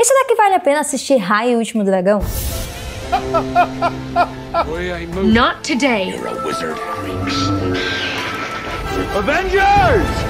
E será que vale a pena assistir Raio e o Último Dragão? Not today. You're a wizard. Avengers!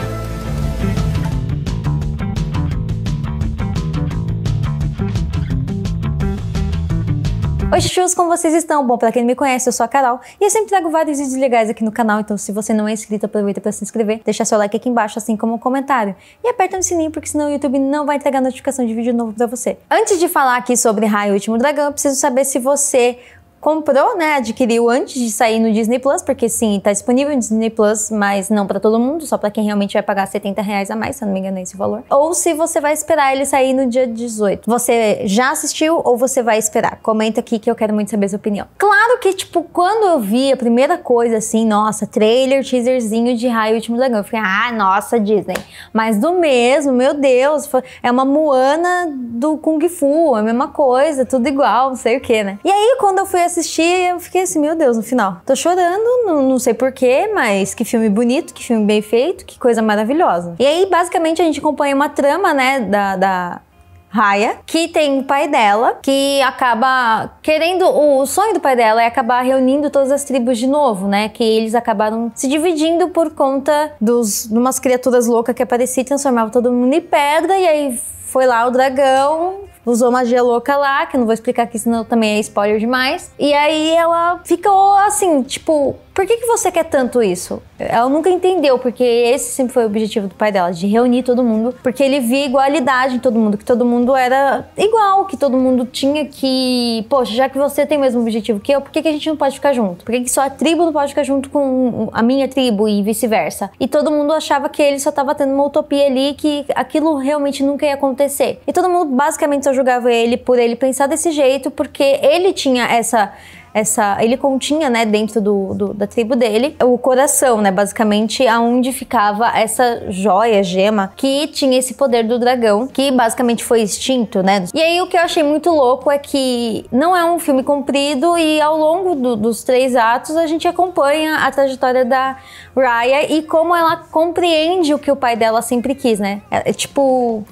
Oi, chuchus, como vocês estão? Bom, pra quem não me conhece, eu sou a Carol e eu sempre trago vários vídeos legais aqui no canal, então se você não é inscrito, aproveita para se inscrever, deixa seu like aqui embaixo, assim como um comentário. E aperta no sininho, porque senão o YouTube não vai entregar notificação de vídeo novo pra você. Antes de falar aqui sobre Raio Último Dragão, eu preciso saber se você comprou, né, adquiriu antes de sair no Disney Plus, porque sim, tá disponível no Disney Plus, mas não para todo mundo, só para quem realmente vai pagar 70 reais a mais, se eu não me engano é esse valor. Ou se você vai esperar ele sair no dia 18. Você já assistiu ou você vai esperar? Comenta aqui que eu quero muito saber sua opinião. Claro que, tipo, quando eu vi a primeira coisa assim, nossa, trailer, teaserzinho de Raio Último Dragão, eu fiquei, ah, nossa, Disney. Mas do mesmo, meu Deus, é uma Moana do Kung Fu, é a mesma coisa, tudo igual, não sei o que, né? E aí, quando eu fui assisti eu fiquei assim, meu Deus, no final. Tô chorando, não, não sei porquê, mas que filme bonito, que filme bem feito, que coisa maravilhosa. E aí, basicamente, a gente acompanha uma trama, né, da, da Raya, que tem o pai dela, que acaba querendo. O sonho do pai dela é acabar reunindo todas as tribos de novo, né? Que eles acabaram se dividindo por conta dos, de umas criaturas loucas que apareciam e transformavam todo mundo em pedra, e aí foi lá o dragão, usou magia louca lá, que não vou explicar aqui, senão também é spoiler demais. E aí ela ficou assim, tipo, por que, que você quer tanto isso? Ela nunca entendeu, porque esse sempre foi o objetivo do pai dela, de reunir todo mundo, porque ele via igualdade em todo mundo, que todo mundo era igual, que todo mundo tinha que. Poxa, já que você tem o mesmo objetivo que eu, por que, que a gente não pode ficar junto? Por que, que só a tribo não pode ficar junto com a minha tribo e vice-versa? E todo mundo achava que ele só tava tendo uma utopia ali, que aquilo realmente nunca ia acontecer. E todo mundo basicamente só julgava ele por ele pensar desse jeito, porque ele tinha essa essa, ele continha, né, dentro do, do, da tribo dele, o coração, né, basicamente aonde ficava essa joia, gema, que tinha esse poder do dragão, que basicamente foi extinto, né. E aí o que eu achei muito louco é que não é um filme comprido e ao longo do, dos três atos a gente acompanha a trajetória da Raya e como ela compreende o que o pai dela sempre quis, né. É, é tipo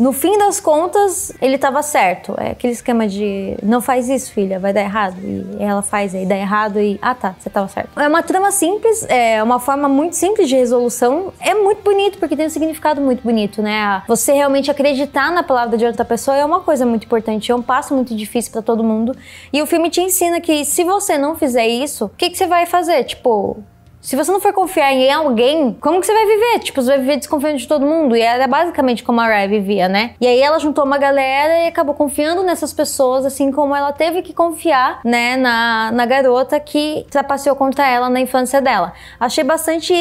no fim das contas, ele estava certo. É aquele esquema de não faz isso, filha, vai dar errado. E ela faz, aí dá errado e ah tá, você estava certo. É uma trama simples, é uma forma muito simples de resolução. É muito bonito porque tem um significado muito bonito, né? Você realmente acreditar na palavra de outra pessoa é uma coisa muito importante, é um passo muito difícil para todo mundo. E o filme te ensina que se você não fizer isso, o que, que você vai fazer? Tipo, se você não for confiar em alguém, como que você vai viver? Tipo, você vai viver desconfiando de todo mundo. E era basicamente como a Ray vivia, né? E aí ela juntou uma galera e acabou confiando nessas pessoas, assim como ela teve que confiar, né, na, na garota que trapaceou contra ela na infância dela. Achei bastante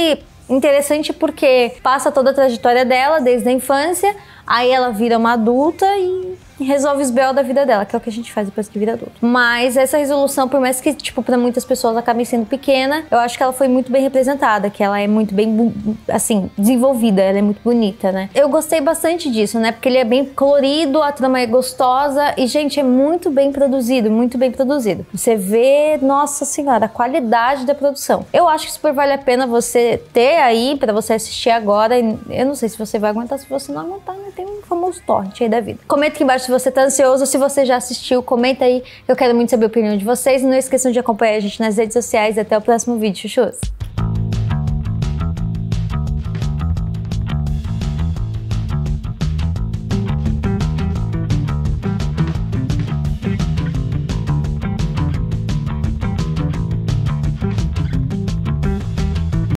interessante porque passa toda a trajetória dela desde a infância, aí ela vira uma adulta e resolve os B.O. da vida dela, que é o que a gente faz depois que vira adulto. Mas essa resolução, por mais que, tipo, pra muitas pessoas acabe sendo pequena, eu acho que ela foi muito bem representada, que ela é muito bem, assim, desenvolvida, ela é muito bonita, né? Eu gostei bastante disso, né? Porque ele é bem colorido, a trama é gostosa e, gente, é muito bem produzido, muito bem produzido. Você vê, nossa senhora, a qualidade da produção. Eu acho que super vale a pena você ter aí para você assistir agora. Eu não sei se você vai aguentar, se você não aguentar, né? Tem um famoso torrent aí da vida. Comenta aqui embaixo se você tá ansioso, se você já assistiu, comenta aí. Eu quero muito saber a opinião de vocês. Não esqueçam de acompanhar a gente nas redes sociais. Até o próximo vídeo, chuchus!